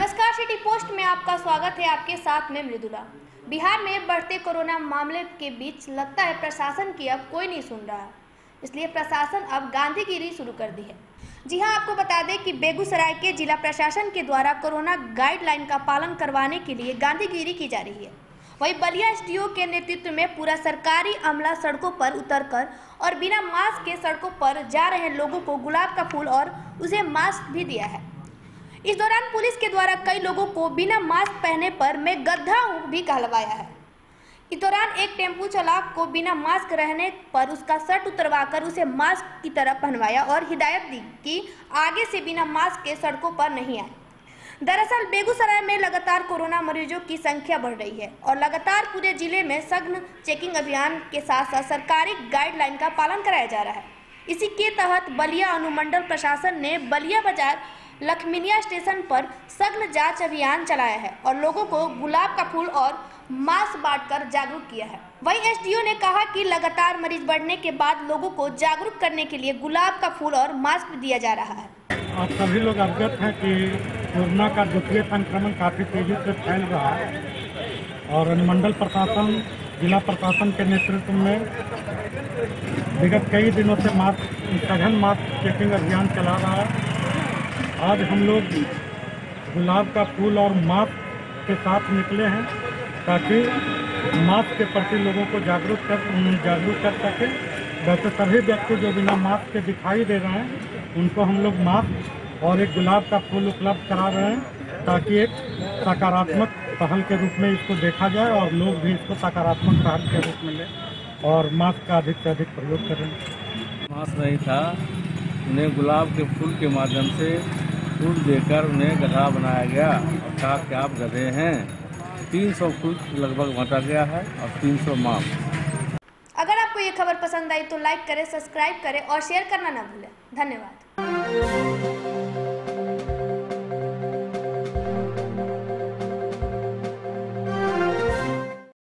City post में आपका स्वागत है आपके साथ में मृदुला। बिहार में बढ़ते कोरोना मामले के बीच लगता है प्रशासन की अब कोई नहीं सुन रहा। इसलिए प्रशासन अब गांधीगिरी शुरू कर दी है। जी हाँ, आपको बता दें कि बेगूसराय के जिला प्रशासन के द्वारा कोरोना गाइडलाइन का पालन करवाने के लिए गांधीगिरी की जा रही है। वहीं बलिया एसडीओ के नेतृत्व में पूरा सरकारी अमला सड़कों पर उतरकर और बिना मास्क के सड़कों पर जा रहे लोगों को गुलाब का फूल और उसे मास्क भी दिया है। इस दौरान पुलिस के द्वारा कई लोगों को बिना मास्क पहने पर मैं गद्दा हूँ भी कहलवाया है। इस दौरान एक टेंपू चालक को बिना मास्क रहने पर उसका शर्ट उतरवाकर उसे मास्क की तरह पहनवाया और हिदायत दी कि आगे से बिना मास्क के सड़कों पर नहीं आए। दरअसल, बेगूसराय में लगातार कोरोना मरीजों की संख्या बढ़ रही है और लगातार पूरे ज़िले में सघन चेकिंग अभियान के साथ साथ सरकारी गाइडलाइन का पालन कराया जा रहा है। इसी के तहत बलिया अनुमंडल प्रशासन ने बलिया बाज़ार लखमीनिया स्टेशन पर सघन जाँच अभियान चलाया है और लोगों को गुलाब का फूल और मास्क बांटकर जागरूक किया है। वहीं एसडीओ ने कहा कि लगातार मरीज़ बढ़ने के बाद लोगों को जागरूक करने के लिए गुलाब का फूल और मास्क दिया जा रहा है। आप सभी लोग अवगत हैं कि कोरोना का द्वितीय संक्रमण काफ़ी तेज़ी से फैल रहा है और अनुमंडल प्रशासन, जिला प्रशासन के नेतृत्व में विगत कई दिनों से मास्क, सघन मास्क चेकिंग अभियान चला रहा है। आज हम लोग गुलाब का फूल और मास्क के साथ निकले हैं ताकि मास्क के प्रति लोगों को जागरूक कर जागरूक कर सके। वैसे सभी व्यक्ति जो बिना मास्क के दिखाई दे रहे हैं, उनको हम लोग मास्क और एक गुलाब का फूल उपलब्ध करा रहे हैं ताकि एक सकारात्मक पहल के रूप में इसको देखा जाए और लोग भी इसको सकारात्मक पहल के रूप में लें और मास्क का अधिक से अधिक प्रयोग करें। मास्क नहीं था, उन्हें गुलाब के फूल के माध्यम से फूल देकर उन्हें गधा बनाया गया। और कहा कि आप गधे हैं? 300 फूल लगभग बांटा गया है और 300 माप। अगर आपको ये खबर पसंद आई तो लाइक करें, सब्सक्राइब करें और शेयर करना ना भूलें। धन्यवाद।